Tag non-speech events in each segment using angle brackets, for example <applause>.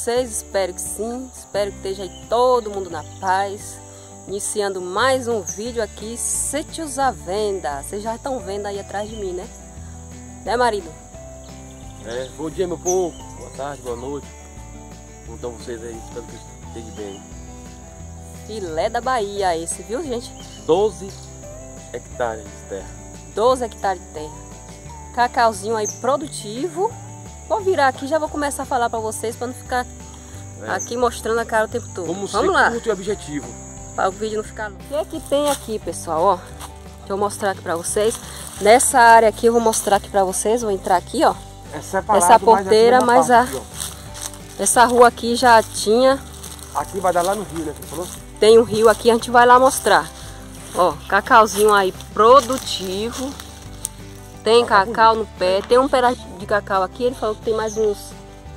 vocês? Espero que sim. Espero que esteja aí todo mundo na paz. Iniciando mais um vídeo aqui, Sítios à Venda. Vocês já estão vendo aí atrás de mim, né? Né, marido? É, bom dia, meu povo. Boa tarde, boa noite. Como estão vocês aí? Espero que estejam bem. Filé da Bahia esse, viu, gente? 12 hectares de terra. 12 hectares de terra. Cacauzinho aí produtivo. Vou virar aqui já vou começar a falar para vocês para não ficar é. aqui mostrando a cara o tempo todo. Vamos, Vamos lá. curto e objetivo. Para o vídeo não ficar. O que é que tem aqui, pessoal? Ó, deixa eu mostrar aqui para vocês. Nessa área aqui eu vou mostrar aqui para vocês. Vou entrar aqui, ó. É separado, Essa porteira, mas, a aqui, essa rua aqui já tinha. Aqui vai dar lá no rio, né? Você falou? Tem um rio aqui, a gente vai lá mostrar. Ó, cacauzinho aí produtivo. Tem cacau no pé, tem um pé de cacau aqui, ele falou que tem mais uns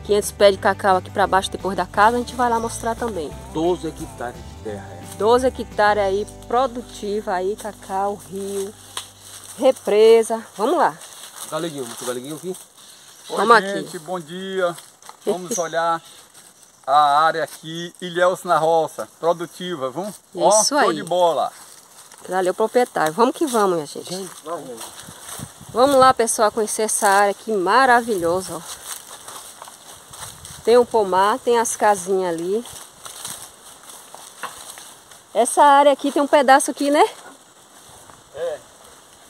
500 pés de cacau aqui para baixo depois da casa, a gente vai lá mostrar também. 12 hectares de terra. É. 12 hectares aí, produtiva aí, cacau, rio, represa. Vamos lá. Galeguinho, muito galeguinho aqui. Oi, Vamos gente, aqui. bom dia. Vamos olhar a área aqui, Ilhéus na roça, produtiva, vamos? Isso Ó, aí. Show de bola. O proprietário. Vamos que vamos, minha gente. gente Vamos lá, pessoal, conhecer essa área aqui maravilhosa. Ó. Tem um pomar, tem as casinhas ali. Essa área aqui tem um pedaço aqui, né? É.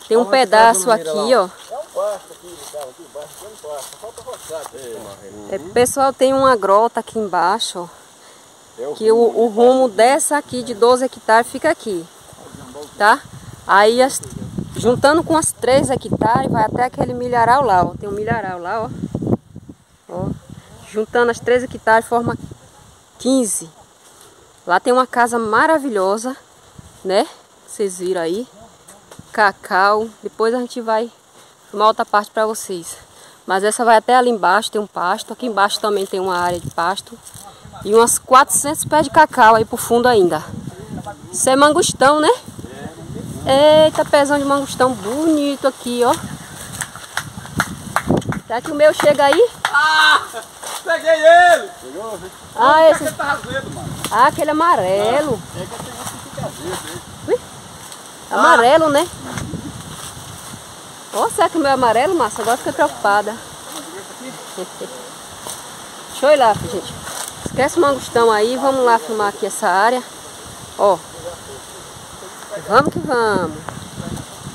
Tem um pedaço aqui, ó. É um pasto aqui, aqui embaixo, tem um pasto, falta roçar. É, pessoal, tem uma grota aqui embaixo, ó. É que o, o rumo dessa aqui de 12 hectares fica aqui, tá? Aí as Juntando com as 3 hectares, vai até aquele milharal lá, ó. Tem um milharal lá, ó. ó. Juntando as 3 hectares, forma 15. Lá tem uma casa maravilhosa, né? Vocês viram aí. Cacau. Depois a gente vai filmar outra parte para vocês. Mas essa vai até ali embaixo, tem um pasto. Aqui embaixo também tem uma área de pasto. E umas 400 pés de cacau aí pro fundo ainda. Isso é mangostão, né? Eita, pezão de mangostão bonito aqui, ó. Será que o meu chega aí? Ah! Peguei ele! Pegou? Ah, esse... Tá azedo, mano. Ah, aquele amarelo. Ah, é que tem esse que fica azedo, ah. Amarelo, né? Ó, será que o meu é amarelo, massa? Agora fica preocupada. Deixa eu ir lá, gente. Esquece o mangostão aí, vamos lá filmar aqui essa área. Ó, Vamos que vamos.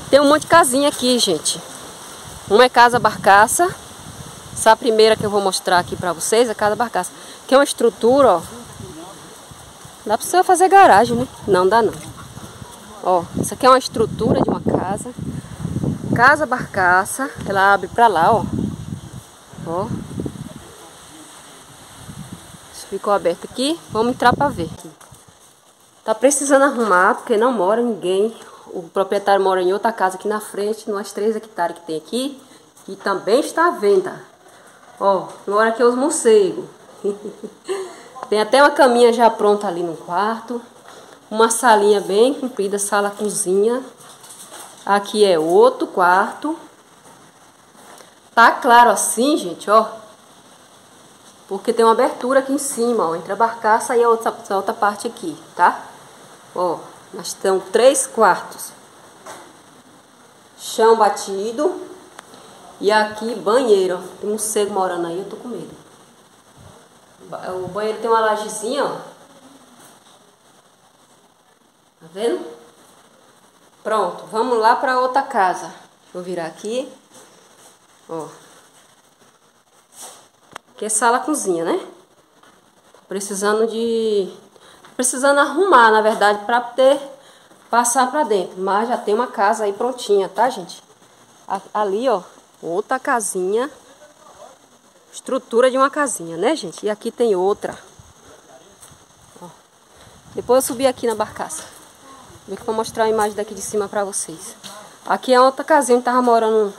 Tem um monte de casinha aqui, gente. Uma é casa barcaça. Essa primeira que eu vou mostrar aqui pra vocês é casa barcaça. Que é uma estrutura, ó. Dá pra você fazer garagem, né? Não dá não. Ó, isso aqui é uma estrutura de uma casa. Casa barcaça. Ela abre pra lá, ó. Ó. Ficou aberto aqui. Vamos entrar pra ver. Tá precisando arrumar, porque não mora ninguém. O proprietário mora em outra casa aqui na frente, nas 3 hectares que tem aqui. E também está à venda. Ó, mora aqui os morcegos. <laughs> tem até uma caminha já pronta ali no quarto. Uma salinha bem comprida, sala cozinha. Aqui é outro quarto. Tá claro assim, gente, ó. Porque tem uma abertura aqui em cima, ó, entre a barcaça e a outra, a outra parte aqui, tá? Ó, nós estamos três quartos. Chão batido. E aqui banheiro. Tem um morcego morando aí, eu tô com medo. O banheiro tem uma lajezinha, ó. Tá vendo? Pronto, vamos lá para outra casa. Vou virar aqui. Ó. Aqui é sala cozinha, né? Precisando de precisando arrumar, na verdade, para poder passar para dentro. Mas já tem uma casa aí prontinha, tá, gente? Ali, ó, outra casinha. Estrutura de uma casinha, né, gente? E aqui tem outra. Ó. Depois eu subi aqui na barcaça. Vou mostrar a imagem daqui de cima para vocês. Aqui é outra casinha onde tava morando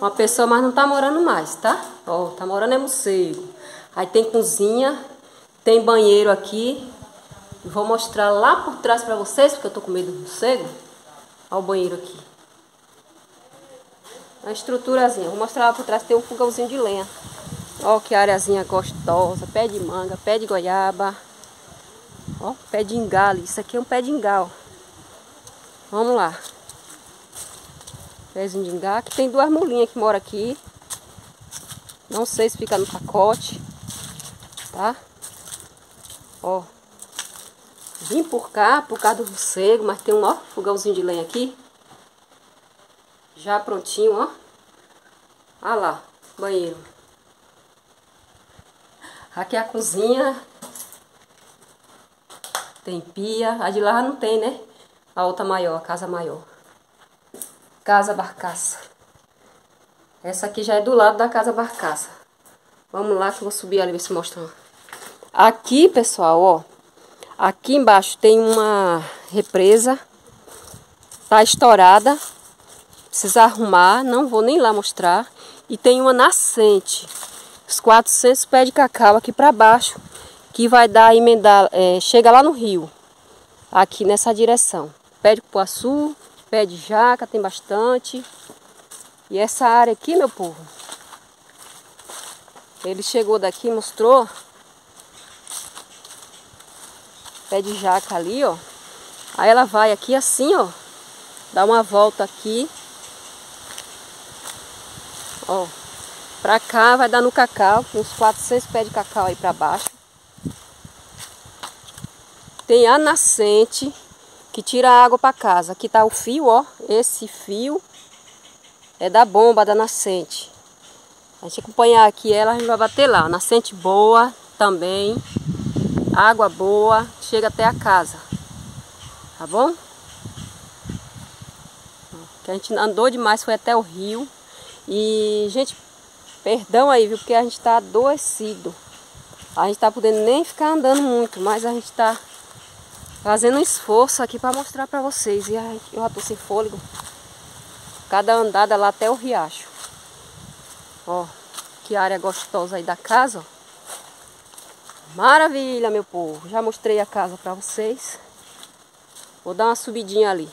uma pessoa, mas não tá morando mais, tá? Ó, tá morando é morcego. Aí tem cozinha, tem banheiro aqui, Vou mostrar lá por trás para vocês, porque eu tô com medo do cego. Olha o banheiro aqui. A estruturazinha. Vou mostrar lá por trás, tem um fogãozinho de lenha. Ó que areazinha gostosa, pé de manga, pé de goiaba. Ó, pé de ingá Isso aqui é um pé de ó. Vamos lá. Pézinho de ingá, que tem duas mulinhas que moram aqui. Não sei se fica no pacote, tá? Ó. Vim por cá, por causa do morcego, mas tem um, ó, fogãozinho de lenha aqui. Já prontinho, ó. Olha lá, banheiro. Aqui é a cozinha. Tem pia. A de lá não tem, né? A outra maior, a casa maior. Casa Barcaça. Essa aqui já é do lado da Casa Barcaça. Vamos lá que eu vou subir ali ver se mostra. Aqui, pessoal, ó. Aqui embaixo tem uma represa. Tá estourada. Precisa arrumar. Não vou nem lá mostrar. E tem uma nascente. Os 400 pés de cacau aqui para baixo. Que vai dar emendar. É, chega lá no rio. Aqui nessa direção. Pé de cupuaçu, pé de jaca, tem bastante. E essa área aqui, meu povo. Ele chegou daqui mostrou pé de jaca ali, ó. Aí ela vai aqui assim, ó. Dá uma volta aqui. Ó. Pra cá vai dar no cacau. Uns 400 pés de cacau aí pra baixo. Tem a nascente que tira a água pra casa. Aqui tá o fio, ó. Esse fio é da bomba da nascente. A gente acompanhar aqui ela, a gente vai bater lá. Nascente boa também água boa, chega até a casa. Tá bom? Que a gente andou demais, foi até o rio. E, gente, perdão aí, viu? Porque a gente tá adoecido. A gente tá podendo nem ficar andando muito, mas a gente tá fazendo um esforço aqui para mostrar para vocês. E eu já tô sem fôlego. Cada andada lá até o riacho. Ó, que área gostosa aí da casa, ó. Maravilha, meu povo. Já mostrei a casa para vocês. Vou dar uma subidinha ali.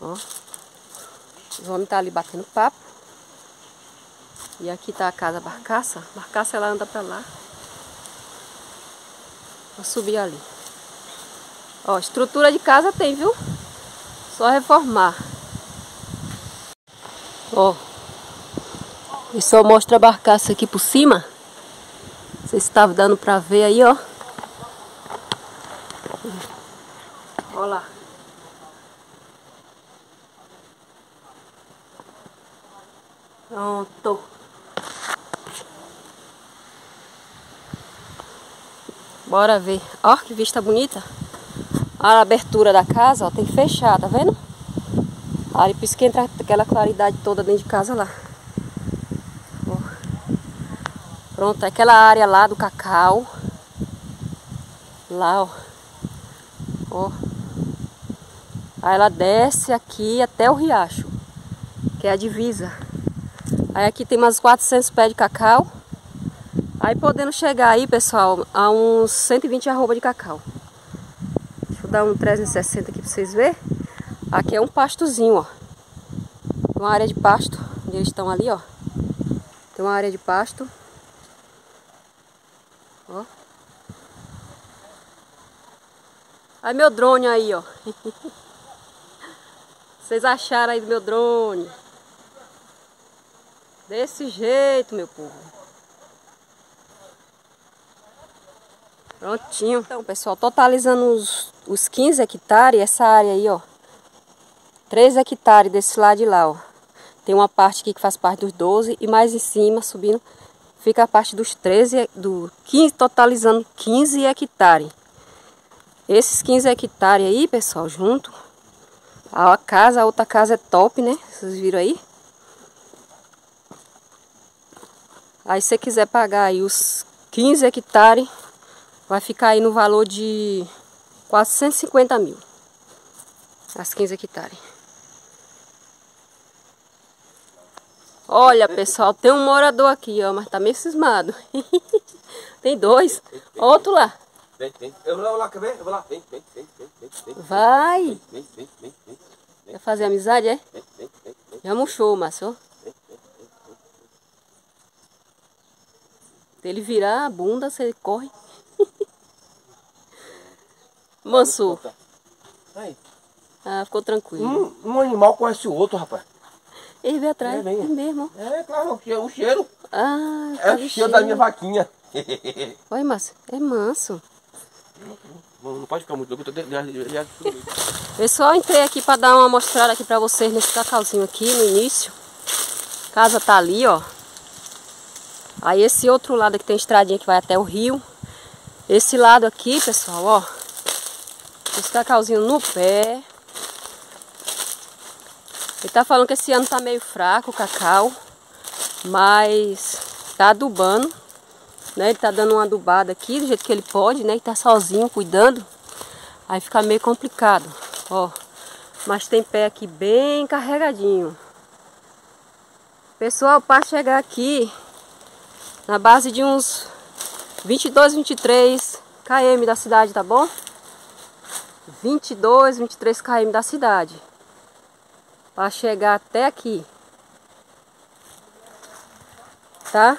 Ó. Os homens tá ali batendo papo. E aqui tá a casa Barcaça. Barcaça ela anda para lá. Vou subir ali. Ó, estrutura de casa tem, viu? Só reformar. Ó. E só mostra a barcaça aqui por cima. Vocês estavam dando pra ver aí, ó. Olha lá. Pronto. Bora ver. Ó, que vista bonita. A abertura da casa, ó, tem fechada, tá vendo? Aí por isso que entra aquela claridade toda dentro de casa lá. Pronto, aquela área lá do cacau. Lá, ó. Ó. Aí ela desce aqui até o riacho, que é a divisa. Aí aqui tem mais 400 pés de cacau. Aí podendo chegar aí, pessoal, a uns 120 arroba de cacau. Deixa eu dar um 360 aqui pra vocês verem. Aqui é um pastozinho, ó. Uma área de pasto, onde eles estão ali, ó. Tem uma área de pasto. Ó. Aí meu drone aí, ó. <laughs> Vocês acharam aí do meu drone. Desse jeito, meu povo. Prontinho. Então, pessoal, totalizando os, os 15 hectares, essa área aí, ó. 3 hectares desse lado de lá, ó. Tem uma parte aqui que faz parte dos 12 e mais em cima, subindo, fica a parte dos 13, do 15, totalizando 15 hectares. Esses 15 hectares aí, pessoal, junto. A casa, a outra casa é top, né? Vocês viram aí? Aí se você quiser pagar aí os 15 hectares, vai ficar aí no valor de 450 mil. As 15 hectares. Olha, pessoal, tem um morador aqui, ó, mas tá meio cismado. <laughs> tem dois. Outro lá. Vem, vem. Eu vou lá, quer ver? Eu vou lá. Vem, vem, vem, vem, vem, vem. Vai! Vem, vem, vem, vem, vem. Quer fazer amizade, é? Vem, vem, vem. Já murchou, Márcio. Se ele virar a bunda, você corre. <laughs> Manso. Aí. Ah, ficou tranquilo. Um, um animal conhece o outro, rapaz. Ele veio atrás. É, É, vem. mesmo. É, claro, o cheiro. Cheiro Ah, é tá o cheiro da minha vaquinha. <laughs> Olha, Márcio. É manso. não, não pode ficar muito louco. Já... Pessoal, entrei aqui para dar uma mostrada aqui para vocês nesse cacauzinho aqui no início. A casa tá ali, ó. Aí esse outro lado aqui tem estradinha que vai até o rio. Esse lado aqui, pessoal, ó. Esse cacauzinho no pé. Ele tá falando que esse ano tá meio fraco o cacau. Mas tá adubando. Né? Ele tá dando uma adubada aqui do jeito que ele pode, né? Ele tá sozinho cuidando. Aí fica meio complicado, ó. Mas tem pé aqui bem carregadinho. Pessoal, para chegar aqui, na base de uns 22, 23 km da cidade, tá bom? 22, 23 km da cidade. Para chegar até aqui. Tá?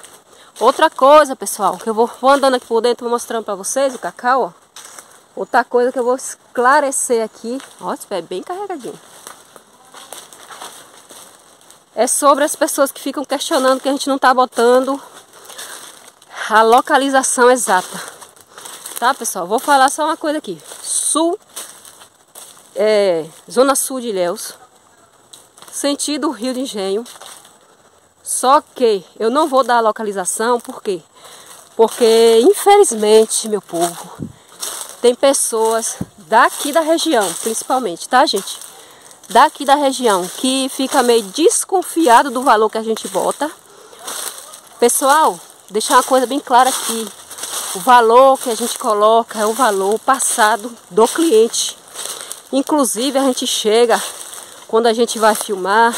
Outra coisa, pessoal, que eu vou, andando aqui por dentro, mostrando para vocês o cacau, ó. Outra coisa que eu vou esclarecer aqui, ó, esse pé é bem carregadinho. É sobre as pessoas que ficam questionando que a gente não tá botando a localização exata. Tá, pessoal? Vou falar só uma coisa aqui. Sul, é, Zona Sul de Ilhéus, sentido Rio de Engenho. Só que eu não vou dar a localização, por quê? Porque, infelizmente, meu povo, tem pessoas daqui da região, principalmente, tá, gente? Daqui da região, que fica meio desconfiado do valor que a gente bota. Pessoal, deixar uma coisa bem clara aqui. O valor que a gente coloca é o valor passado do cliente. Inclusive, a gente chega, quando a gente vai filmar,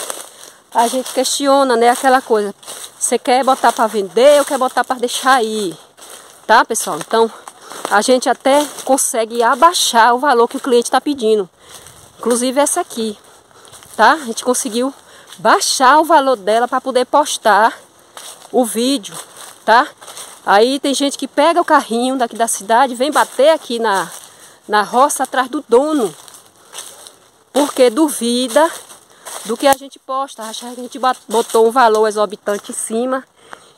a gente questiona, né, aquela coisa. Você quer botar para vender ou quer botar para deixar aí? Tá, pessoal? Então, a gente até consegue abaixar o valor que o cliente está pedindo. Inclusive essa aqui, tá? A gente conseguiu baixar o valor dela para poder postar o vídeo, tá? Aí tem gente que pega o carrinho daqui da cidade, vem bater aqui na, na roça atrás do dono. Porque duvida do que a gente posta. Acha que a gente botou um valor exorbitante em cima.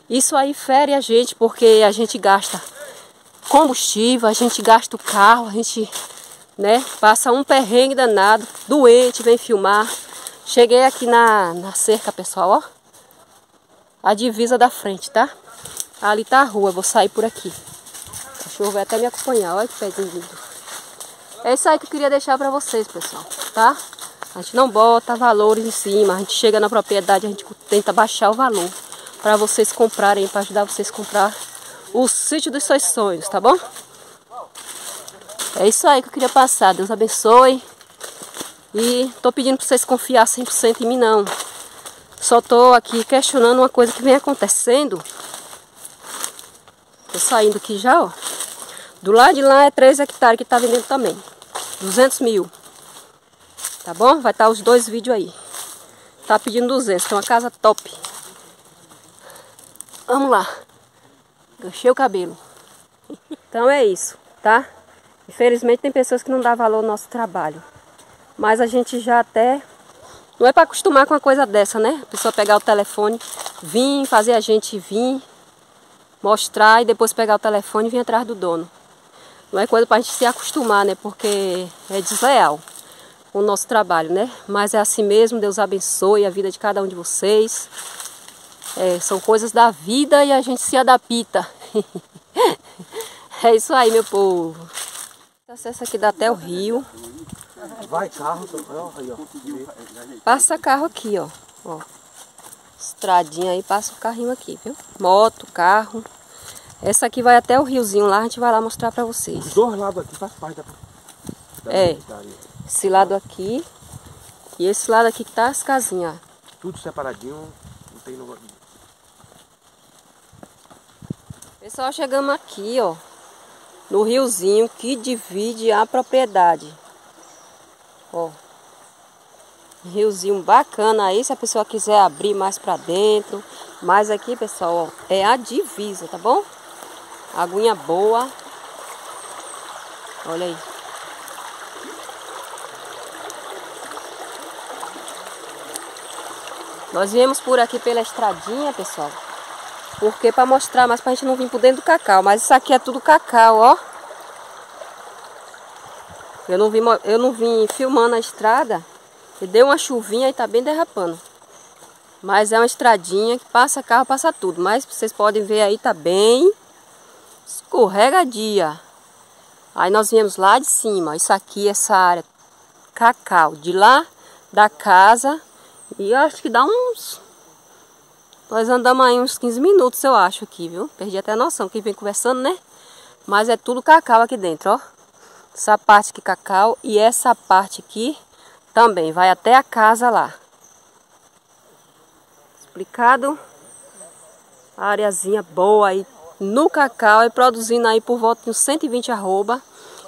Isso aí fere a gente porque a gente gasta combustível, a gente gasta o carro, a gente né, passa um perrengue danado, doente, vem filmar. Cheguei aqui na, na cerca, pessoal, ó. A divisa da frente, tá? Ali tá a rua, vou sair por aqui. O cachorro vai até me acompanhar, olha que pezinho lindo. É isso aí que eu queria deixar pra vocês, pessoal, tá? A gente não bota valores em cima, a gente chega na propriedade, a gente tenta baixar o valor para vocês comprarem, para ajudar vocês a comprar o sítio dos seus sonhos, tá bom? É isso aí que eu queria passar. Deus abençoe. E tô pedindo para vocês confiar 100% em mim não. Só tô aqui questionando uma coisa que vem acontecendo. Tô saindo aqui já, ó. Do lado de lá é 3 hectares que tá vendendo também. 200 mil. Tá bom? Vai estar tá os dois vídeos aí. Tá pedindo 200, que é uma casa top. Vamos lá. Ganchei o cabelo. <laughs> Então é isso, tá? Infelizmente tem pessoas que não dão valor ao nosso trabalho. Mas a gente já até... Não é para acostumar com uma coisa dessa, né? A pessoa pegar o telefone, vir, fazer a gente vir, mostrar e depois pegar o telefone e vir atrás do dono. Não é coisa para a gente se acostumar, né? Porque é desleal o nosso trabalho, né? Mas é assim mesmo, Deus abençoe a vida de cada um de vocês. É, são coisas da vida e a gente se adapta. <laughs> é isso aí, meu povo. Acesso aqui dá até o rio. Vai carro. Passa carro aqui, ó. ó. Estradinha aí, passa o carrinho aqui, viu? Moto, carro. Essa aqui vai até o riozinho lá, a gente vai lá mostrar pra vocês. Os dois lados aqui faz parte da... da é. Esse lado aqui e esse lado aqui que tá as casinhas. Tudo separadinho, não tem no... Pessoal, chegamos aqui, ó. no riozinho que divide a propriedade. Ó. Riozinho bacana aí, se a pessoa quiser abrir mais pra dentro. Mas aqui, pessoal, ó, é a divisa, tá bom? Aguinha boa. Olha aí. Nós viemos por aqui pela estradinha, pessoal. Porque para mostrar, mas pra gente não vir por dentro do cacau. Mas isso aqui é tudo cacau, ó. Eu não vim, eu não vim filmando a estrada. E deu uma chuvinha e tá bem derrapando. Mas é uma estradinha que passa carro, passa tudo. Mas vocês podem ver aí, tá bem escorregadia. Aí nós viemos lá de cima. Isso aqui, essa área, cacau. De lá da casa e acho que dá uns... Nós andamos aí uns 15 minutos, eu acho, aqui, viu? Perdi até a noção, quem vem conversando, né? Mas é tudo cacau aqui dentro, ó. Essa parte aqui cacau e essa parte aqui também vai até a casa lá. Explicado? Areazinha boa aí no cacau e produzindo aí por volta de uns 120 arroba.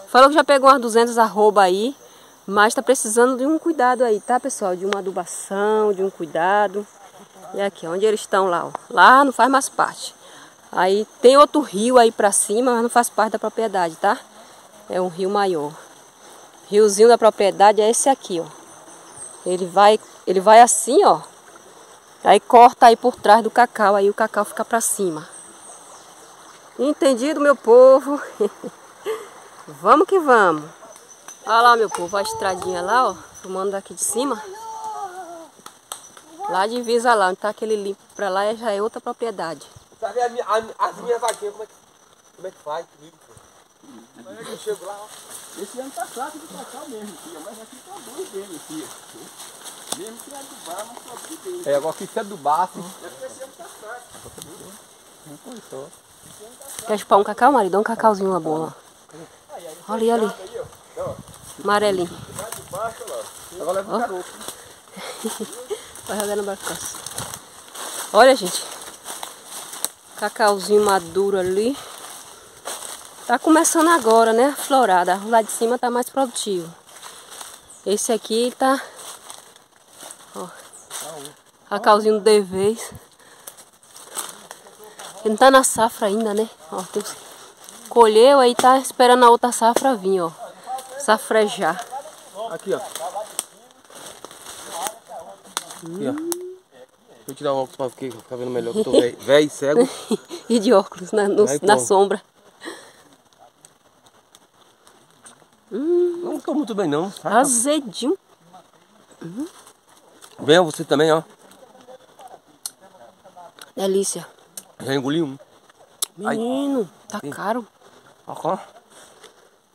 Falou que já pegou umas 200 arroba aí. Mas está precisando de um cuidado aí, tá, pessoal? De uma adubação, de um cuidado. E aqui, onde eles estão lá, ó. Lá não faz mais parte. Aí tem outro rio aí pra cima, mas não faz parte da propriedade, tá? É um rio maior. Riozinho da propriedade é esse aqui, ó. Ele vai, ele vai assim, ó. Aí corta aí por trás do cacau, aí o cacau fica pra cima. Entendido, meu povo? <laughs> vamos que vamos. Olha lá, meu povo, a estradinha lá, ó, filmando daqui de cima. Lá divisa lá, onde tá aquele limpo pra lá já é outra propriedade. Sabe a minha, a, as minhas vaquinhas, como é que, como é que faz comigo? Como é que eu chego lá, ó. Esse ano tá fraco de passar mesmo, tia, mas aqui tá dois mesmo, tia. Mesmo que é do bar, mas só de dentro. É, agora que isso é do bar, assim. É porque esse ano tá fraco. Não começou. Quer chupar um cacau, marido? Dá um cacauzinho lá bom, ó. Ali, ali. Amarelinho. Agora leva o garoto. <laughs> Vai jogando barcaça. Olha, gente. Cacauzinho maduro ali. Tá começando agora, né? A florada. O lá de cima tá mais produtivo. Esse aqui tá... Ó. Cacauzinho de vez. Ele não tá na safra ainda, né? Ó, tem... Colheu aí, tá esperando a outra safra vir, ó. Safrejar. Aqui, ó. Aqui, ó. Deixa eu tirar o óculos pra ficar vendo melhor, que eu tô velho <laughs> e cego. <laughs> e de óculos na, no, na sombra. Hum. Não tô muito bem não. Saca? Azedinho. Hum. Venha você também, ó. Delícia. Já engoli um. Menino, Ai. tá Sim. caro. Ó,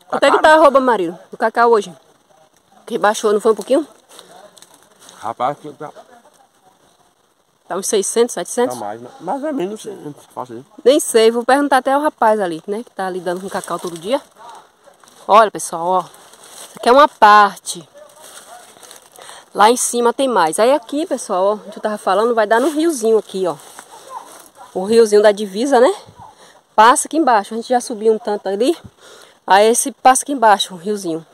Quanto é que tá a arroba, marido, do cacau hoje? Que baixou, não foi um pouquinho? Rapaz, tá... Tá uns 600, 700? Tá mais, né? mais ou menos, fácil. Nem sei, vou perguntar até ao rapaz ali, né? Que tá lidando com cacau todo dia. Olha, pessoal, ó. Isso aqui é uma parte. Lá em cima tem mais. Aí aqui, pessoal, ó, onde eu tava falando, vai dar no riozinho aqui, ó. O riozinho da divisa, né? Passa aqui embaixo. A gente já subiu um tanto ali. Aí esse passa aqui embaixo, o riozinho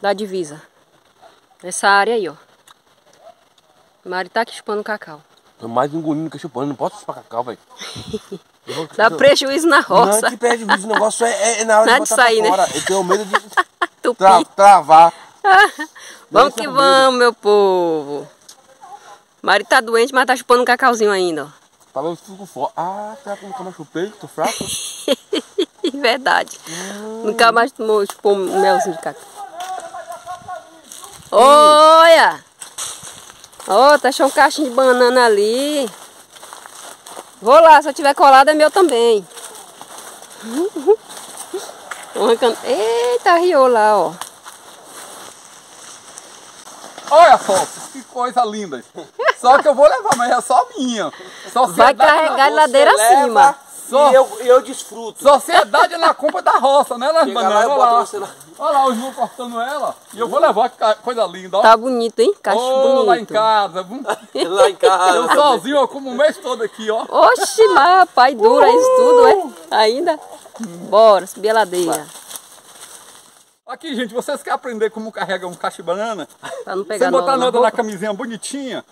da divisa. Essa área aí, ó. O Mari tá aqui chupando cacau. Tô mais engolindo que chupando, não posso chupar cacau, velho. <laughs> Dá prejuízo na roça. Não, que prejuízo, o negócio é, é na hora Nada de botar sair, né? fora. Eu tenho medo de <laughs> tra travar. <laughs> vamos que vamos, meu povo. Mari tá doente, mas tá chupando um cacauzinho ainda, ó. Vendo fico fora. Ah, será que nunca mais chupei? Tô fraco? <laughs> Verdade. Hum. Nunca mais tomou chupou um melzinho de cacau. Olha! Ó, oh, tá achando um caixinho de banana ali. Vou lá, se eu tiver colado é meu também. <laughs> Eita, riou lá, ó. Olha só, que coisa linda. Só que eu vou levar, mas é só minha. Só Vai carregar a ladeira acima. Só, e eu, eu desfruto. Sociedade é na compra da roça, né, Las Olha lá. Olha lá, os irmãos cortando ela. E eu vou levar, coisa linda, ó. Tá bonito, hein? Cacho oh, bonito. lá em casa. <laughs> lá em casa. Eu sozinho, ó, como o mês todo aqui, ó. Oxi, mas pai, dura uh! isso tudo, é? Ainda? Bora, subir a ladeira. Aqui, gente, vocês querem aprender como carrega um caixa de banana? <laughs> Pra não pegar Sem botar nada na, na camisinha bonitinha.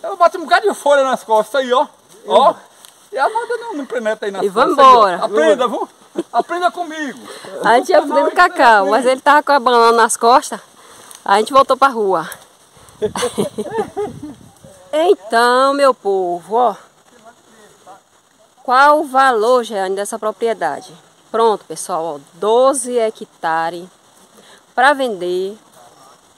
Eu boto um bocado de folha nas costas aí, ó. Ó. E a nada não, não penetra aí na E vamos embora. Aprenda, vamos. Aprenda comigo. A gente ia aprender do cacau, mas ele tava com a banana nas costas. A gente voltou pra rua. <laughs> então, meu povo, ó. Qual o valor, Jeane, dessa propriedade? Pronto, pessoal, ó, 12 hectares para vender.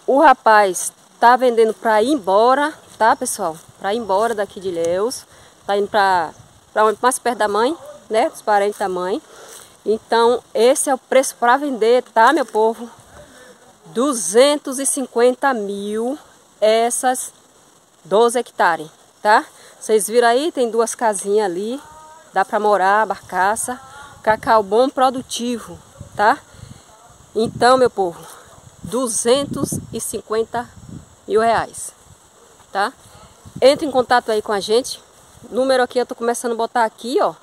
O rapaz tá vendendo para ir embora, tá, pessoal? Para ir embora daqui de Leus. Tá indo para mais perto da mãe, né? Dos parentes da mãe. Então, esse é o preço para vender, tá, meu povo? 250 mil essas 12 hectares, tá? Vocês viram aí, tem duas casinhas ali, dá para morar, barcaça, cacau bom produtivo, tá? Então, meu povo, 250 mil reais, tá? Entre em contato aí com a gente. Número aqui eu tô começando a botar aqui, ó.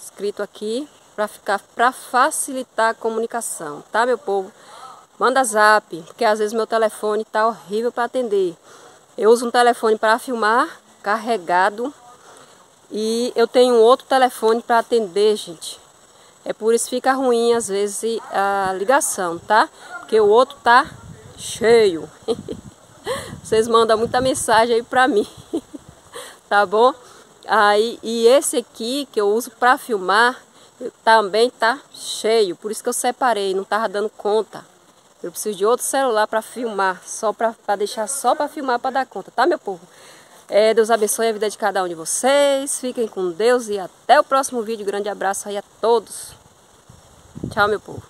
Escrito aqui para ficar para facilitar a comunicação, tá, meu povo? Manda zap, porque às vezes meu telefone tá horrível para atender. Eu uso um telefone para filmar carregado e eu tenho outro telefone para atender, gente. É por isso que fica ruim às vezes a ligação, tá? Porque o outro tá cheio. <laughs> Vocês mandam muita mensagem aí pra mim. <laughs> tá bom? Aí, e esse aqui que eu uso para filmar também tá cheio, por isso que eu separei, não tava dando conta. Eu preciso de outro celular para filmar, só para deixar só para filmar para dar conta, tá meu povo? É, Deus abençoe a vida de cada um de vocês. Fiquem com Deus e até o próximo vídeo. Grande abraço aí a todos. Tchau, meu povo.